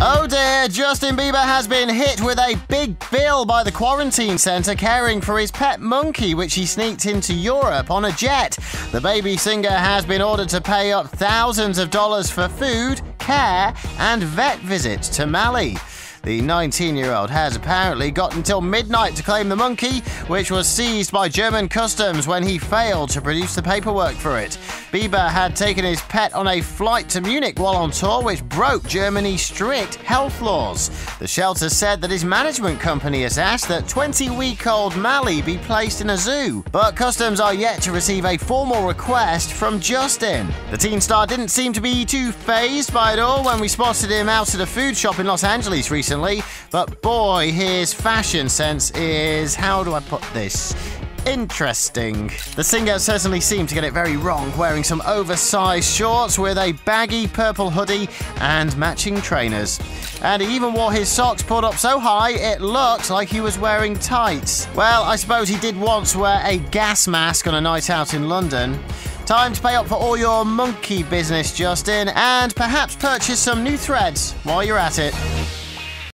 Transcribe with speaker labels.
Speaker 1: Oh dear, Justin Bieber has been hit with a big bill by the quarantine centre caring for his pet monkey, which he sneaked into Europe on a jet. The baby singer has been ordered to pay up thousands of dollars for food, care, and vet visits to Mally. The 19 year old has apparently got until midnight to claim the monkey, which was seized by German customs when he failed to produce the paperwork for it. Bieber had taken his pet on a flight to Munich while on tour, which broke Germany's strict health laws. The shelter said that his management company has asked that 20 week old Mally be placed in a zoo, but customs are yet to receive a formal request from Justin. The teen star didn't seem to be too fazed by it all when we spotted him out at a food shop in Los Angeles recently, but boy, his fashion sense is how do I put this? Interesting. The singer certainly seemed to get it very wrong, wearing some oversized shorts with a baggy purple hoodie and matching trainers. And he even wore his socks pulled up so high it looked like he was wearing tights. Well, I suppose he did once wear a gas mask on a night out in London. Time to pay up for all your monkey business, Justin, and perhaps purchase some new threads while you're at it.